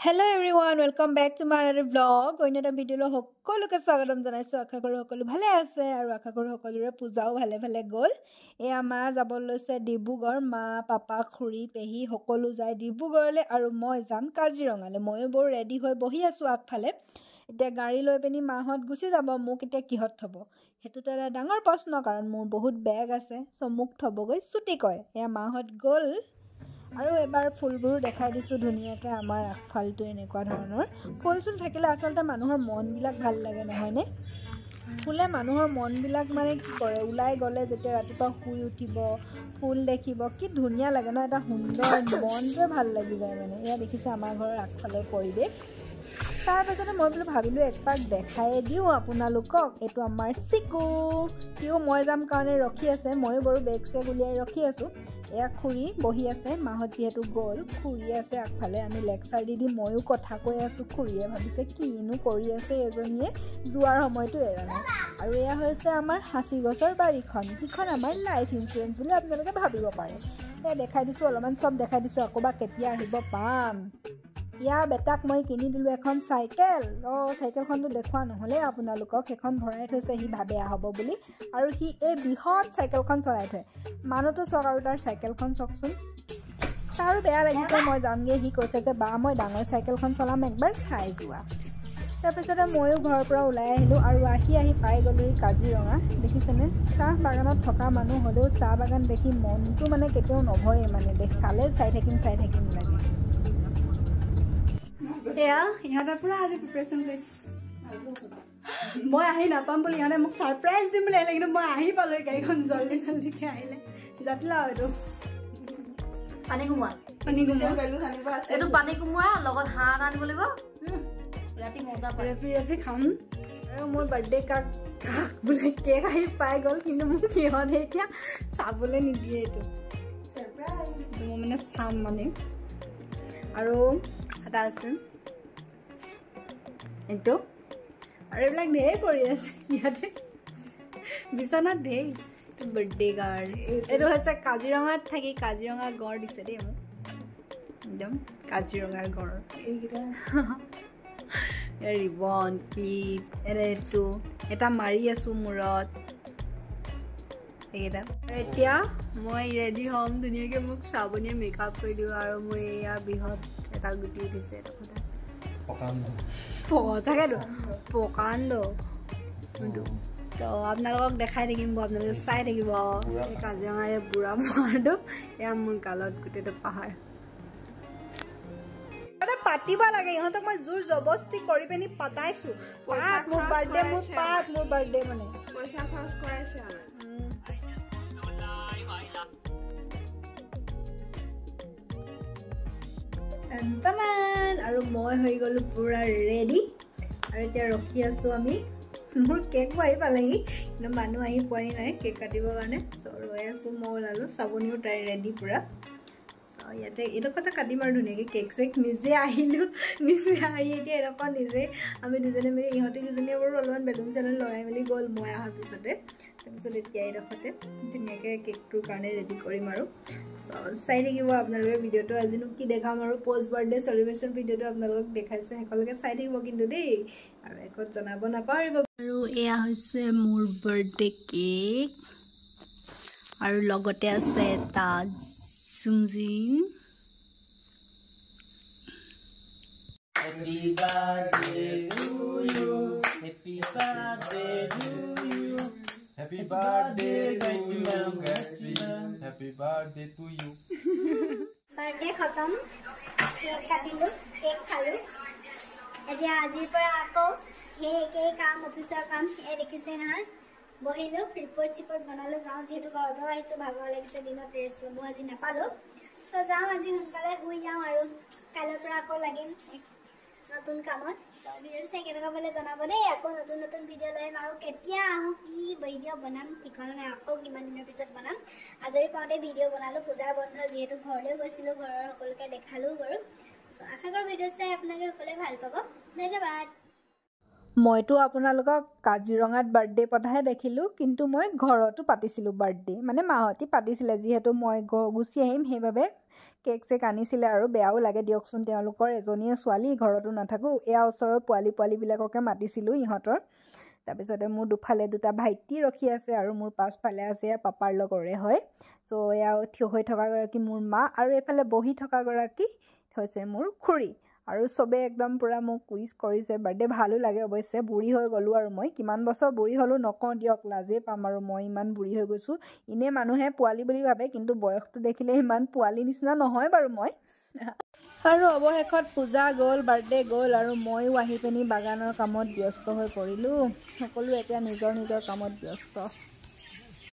Hello' everyone welcome back to মাৰ এটা blog অন্য এটা ভিডিঅ'লৈ সকলোকে স্বাগতম জনাইছোঁ আশা কৰোঁ সকলো ভালে আছে আৰু আশা কৰোঁ সকলোৰে পূজাও ভালে ভালে গ'ল। এয়া মা যাব লৈছে ডিব্ৰুগড়। মা পাপা খুৰী পেহী সকলো যায় ডিব্ৰুগড়লৈ আৰু মই যাম কাজিৰঙালৈ। ময়ো বৰ ৰেডি হৈ বহি আছোঁ আগফালে। এতিয়া গাড়ী লৈ পিনি মাহঁত গুচি যাব মোক এতিয়া কিহত থ'ব? সেইটোতো এটা ডাঙৰ প্ৰশ্ন কাৰণ মোৰ বহুত বেগ আছে চ' মোক থ'বগৈ চুটি কয়। এয়া মাহঁত গ'ল। আৰু এবাৰ ফুলবোৰো দেখাই দিছোঁ ধুনীয়াকৈ আমাৰ আগফালটো এনেকুৱা ধৰণৰ। ফুল চুল থাকিলে আচলতে মানুহৰ মনবিলাক ভাল লাগে নহয়নে ফুলে মানুহৰ মনবিলাক মানে কি কৰে ওলাই গ'লে যেতিয়া ৰাতিপুৱা শুই উঠিব ফুল দেখিব কি ধুনীয়া লাগে ন এটা সুন্দৰ মনটোৱে ভাল লাগি যায় মানে। এয়া দেখিছে আমাৰ ঘৰৰ আগফালৰ পৰিৱেশ। তাৰপাছতে মই বোলো ভাবিলোঁ একপাক দেখাই দিওঁ আপোনালোকক। এইটো আমাৰ চিকু। সিও মই যাম কাৰণে ৰখি আছে। ময়ো বাৰু বেগ চেগ উলিয়াই ৰখি আছোঁ। এয়া খুৰী বহি আছে। মাহঁত যিহেতু গ'ল খুৰী আছে আগফালে। আমি লেকচাৰ দি দি ময়ো কথা কৈ আছোঁ। খুৰীয়ে ভাবিছে কিনো কৰি আছে এজনীয়ে? যোৱাৰ সময়টো এৰা আৰু এয়া হৈছে আমাৰ সাঁচি গছৰ বাৰীখন যিখন আমাৰ লাইফ ইঞ্চুৰেঞ্চ বুলি আপোনালোকে ভাবিব পাৰে। এয়া দেখাই দিছোঁ অলপমান চব দেখাই দিছোঁ। আকৌ বা কেতিয়া আহিব পাম। ইয়াৰ বেটাক মই কিনি দিলোঁ এখন চাইকেল। অঁ চাইকেলখনটো দেখুওৱা নহ'লে আপোনালোকক সেইখন ভৰাই থৈছে সি ভাবে হ'ব বুলি। আৰু সি এই বৃহৎ চাইকেলখন চলাই থয়। মানুহটো চাওক আৰু তাৰ চাইকেলখন চাওকচোন তাৰো বেয়া লাগিছে মই যামগৈ সি কৈছে যে বা মই ডাঙৰ চাইকেলখন চলাম একবাৰ চাই যোৱা। তাৰপিছতে ময়ো ঘৰৰ পৰা ওলাই আহিলোঁ আৰু আহি আহি পাই গ'লোহি কাজিৰঙা। দেখিছেনে? চাহ বাগানত থকা মানুহ হ'লেও চাহ বাগান দেখি মনটো মানে কেতিয়াও নভৰে মানে চালে চাই থাকিম চাই থাকিম লাগে। পুৰা আজি প্ৰিপেৰেশ্যন মই আহি নাপাম বুলি ইহঁতে মোক ছাৰপ্ৰাইজ দিম বুলি আহিলে কিন্তু মই আহি পালোঁ গাড়ীখন জল্দি জল্দিকে আহিলে জাতিলা এইটো পানী কোমোৰা পানী কোমোৰা এইটো পানী কোমোৰা লগত হাঁহ এটা আনিব লাগিব ৰাতি মজা পাৰে ৰেপি ৰেপি খাম আৰু মোৰ বাৰ্থডে কাক কাক বোলে কেক আহি পাই গ'ল কিন্তু মোক সিহঁতে এতিয়া চাবলৈ নিদিয়ে এইটো এইটো মই মানে চাম মানে আৰু এটা আছে এইটো আৰু এইবিলাক ঢেৰ পৰি আছে ইয়াতে। বিচনাত ঢেৰ। বাৰ্থডে কাৰ্ড এইটো হৈছে কাজিৰঙাত থাকি কাজিৰঙা গড় দিছে দেই মোক। একদম কাজিৰঙাৰ গড়। এইকেইটা। ৰিবন ক্লিপ এইটো। এটা মাৰি আছোঁ মূৰত। এইকেইটা। আৰু এতিয়া মই ৰেডি হ'ম। ধুনীয়াকৈ মোক শ্ৰাৱণীয়ে মেকআপ কৰি দিওঁ আৰু মোৰ এয়া বৃহৎ এটা গুটি উঠিছে। এটা কথা সঁচাকেতো প্ৰকাণ্ড তো আপোনালোকক দেখাই থাকিম আপোনালোকে চাই থাকিব। এই কাজিৰঙাৰ এই বুঢ়া পাহাৰটো এয়া মোৰ গালত গোটেইটো পাহাৰ। পাতিব লাগে ইহঁতক মই জোৰ জবস্তি কৰি পিনি পাতাইছোঁ। পাত মোৰ বাৰ্থডে মোৰ পাত মোৰ বাৰ্থডে মানে। পইচা খৰচ কৰাইছে আৰু টামান আৰু মই হৈ গ'লোঁ পূৰা ৰেডি আৰু এতিয়া ৰখি আছোঁ আমি। মোৰ কেকো আহি পালেহি কিন্তু মানুহ আহি পোৱাহি নাই কেক কাটিবৰ কাৰণে। চ' ৰৈ আছোঁ মই ওলালোঁ চাবনিও তাই ৰেডি পূৰা। চ' ইয়াতে এইডোখৰতে কাটিম আৰু ধুনীয়াকৈ কেক চেক নিজে আহিলোঁ নিজে আহি এতিয়া এডোখৰ নিজে আমি দুজনে মিলি ইহঁতে দুজনীয়ে বাৰু অলপমান বেলুন চেলুন লগাই মেলি গ'ল মই অহাৰ পিছতে। তাৰপিছত এতিয়া এইডোখৰতে ধুনীয়াকৈ কেকটোৰ কাৰণে ৰেডি কৰিম আৰু। চ' চাই থাকিব আপোনালোকে ভিডিঅ'টো। আজিনো কি দেখাম আৰু পষ্ট বাৰ্থডে চেলিব্ৰেশ্যন ভিডিঅ'টো আপোনালোকক দেখাইছোঁ শেষলৈকে চাই থাকিব কিন্তু দেই। আৰু একত জনাব নাপাহৰিব। আৰু এয়া হৈছে মোৰ বাৰ্থডে কেক আৰু লগতে আছে এটা চুমজিন Happy birthday to you. Happy birthday to you. Happy birthday to you. Happy, happy birthday to you. Birthday খতম কেক কাটিলোঁ কেক খালোঁ এতিয়া আজিৰ পৰা আকৌ সেই একেই কাম অফিচৰ কাম এই দেখিছে নহয় বহিলোঁ ৰিপৰ্ট চিপৰ্ট বনালোঁ যাওঁ যিহেতু ঘৰৰ পৰা আহিছোঁ ভাগৰ লাগিছে দিনত ৰেষ্ট ল'ব আজি নাপালোঁ চ' যাওঁ আজি সোনকালে শুই যাওঁ আৰু কাইলৈৰ পৰা আকৌ লাগিম এক নতুন কামত চ' ভিডিঅ'টো চাই কেনেকুৱা পালে জনাব দেই আকৌ নতুন নতুন ভিডিঅ' লৈ আৰু কেতিয়া আহোঁ কি ভিডিঅ' বনাম ঠিকনা নাই আকৌ কিমান দিনৰ পিছত বনাম। আজৰি পাওঁতে ভিডিঅ' বনালোঁ পূজাৰ বন্ধ যিহেতু ঘৰলৈ গৈছিলোঁ ঘৰৰ সকলোকে দেখালোঁ বাৰু। আশা কৰোঁ ভিডিঅ' চাই আপোনালোকে সকলোৱে ভাল পাব। ধন্যবাদ। মইতো আপোনালোকক কাজিৰঙাত বাৰ্থডে পতাহে দেখিলোঁ কিন্তু মই ঘৰতো পাতিছিলোঁ বাৰ্থডে মানে মাহঁতি পাতিছিলে যিহেতু মই ঘ- গুচি আহিম সেইবাবে কেক চেক আনিছিলে আৰু বেয়াও লাগে দিয়কচোন তেওঁলোকৰ এজনীয়ে ছোৱালী ঘৰতো নাথাকোঁ। এয়া ওচৰৰ পোৱালি পোৱালিবিলাককে মাতিছিলোঁ ইহঁতৰ। তাৰপিছতে মোৰ দুফালে দুটা ভাইটি ৰখি আছে আৰু মোৰ পাছফালে আছে পাপাৰ লগৰে হয়। চ' এয়া থিয় হৈ থকাগৰাকী মোৰ মা আৰু এইফালে বহি থকাগৰাকী হৈছে মোৰ খুৰী। আৰু চবেই একদম পূৰা মোক কুইজ কৰিছে বাৰ্থডে ভালো লাগে অৱশ্যে বুঢ়ী হৈ গ'লোঁ আৰু মই। কিমান বছৰ বুঢ়ী হ'লোঁ নকওঁ দিয়ক লাজেই পাম আৰু মই ইমান বুঢ়ী হৈ গৈছোঁ। এনেই মানুহে পোৱালি বুলি ভাবে কিন্তু বয়সটো দেখিলে ইমান পোৱালি নিচিনা নহয় বাৰু মই। আৰু অৱশেষত পূজা গ'ল বাৰ্থডে গ'ল আৰু ময়ো আহি পিনি বাগানৰ কামত ব্যস্ত হৈ পৰিলোঁ। সকলো এতিয়া নিজৰ নিজৰ কামত ব্যস্ত।